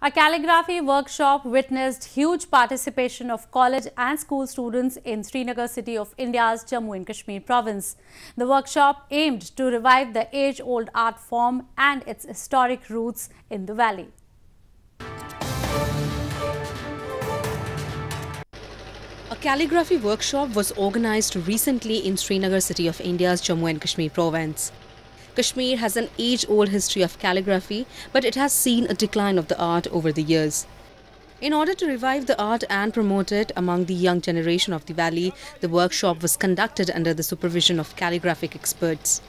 A calligraphy workshop witnessed huge participation of college and school students in Srinagar city of India's Jammu and Kashmir province. The workshop aimed to revive the age-old art form and its historic roots in the valley. A calligraphy workshop was organized recently in Srinagar city of India's Jammu and Kashmir province. Kashmir has an age-old history of calligraphy, but it has seen a decline of the art over the years. In order to revive the art and promote it among the young generation of the valley, the workshop was conducted under the supervision of calligraphic experts.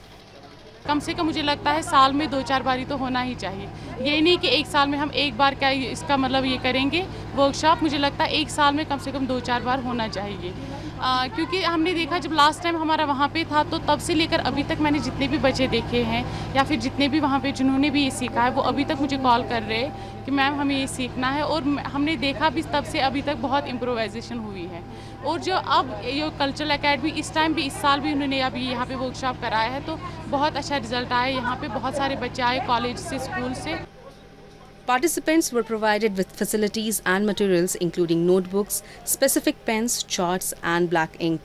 कम से कम मुझे लगता है साल में दो चार बारी तो होना ही चाहिए। ये नहीं कि एक साल में हम एक बार क्या इसका मतलब ये करेंगे वर्कशॉप मुझे लगता है एक साल में कम से कम दो चार बार होना चाहिए। आ, क्योंकि हमने देखा जब लास्ट टाइम हमारा वहाँ पे था तो तब से लेकर अभी तक मैंने जितने भी बच्चे देखे हैं या फिर जितने भी वहाँ पे जिन्होंने भी ये सीखा है वो अभी तक मुझे कॉल कर रहे हैं कि मैम हमें ये सीखना है और हमने देखा भी तब से अभी तक बहुत इम्प्रोवाइजेशन हुई है। और जो अब ये कल्चरल अकेडमी इस टाइम भी इस साल भी उन्होंने अभी यहाँ पे वर्कशॉप कराया है तो बहुत अच्छा रिज़ल्ट आया। यहाँ पे बहुत सारे बच्चे आए कॉलेज से स्कूल से। Participants were provided with facilities and materials including notebooks, specific pens, charts and black ink.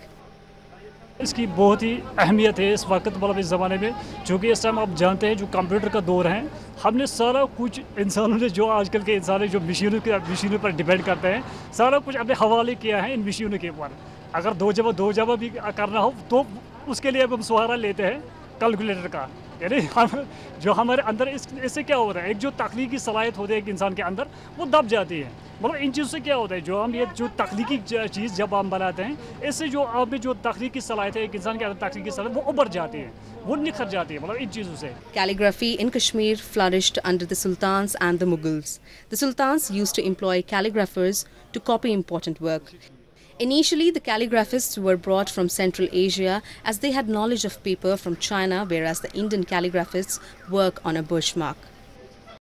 इसकी बहुत ही अहमियत है इस वक्त मतलब इस ज़माने में चूँकि इस टाइम आप जानते हैं जो कंप्यूटर का दौर है हमने सारा कुछ इंसानों ने जो आजकल के इंसान जो मशीनों के मशीनों पर डिपेंड करते हैं सारा कुछ अपने हवाले किया है इन मशीनों के ऊपर। अगर दो जगह दो जगह भी करना हो तो उसके लिए अब हम सहारा लेते हैं। कैलकुलेटर का। यानी हम, जो हमारे अंदर इस, इससे क्या होता है? एक जो तकनीकी सलाहियत होती है एक इंसान के अंदर, वो दब जाती है। मतलब इन चीज़ों से क्या होता है? जो हम ये, जो तकनीकी चीज़ जब हम बनाते हैं, इससे जो आप जो तकनीकी सलाहियत है एक इंसान के अंदर तकनीकी सलाहियत, वो उभर जाती है। वो निखर जाती है मतलब इन चीज़ों से। Calligraphy in Kashmir flourished under the sultans and the Mughals. The sultans used to employ calligraphers to copy important work. Initially, the calligraphists were brought from Central Asia as they had knowledge of paper from China, whereas the Indian calligraphists work on a birchmark.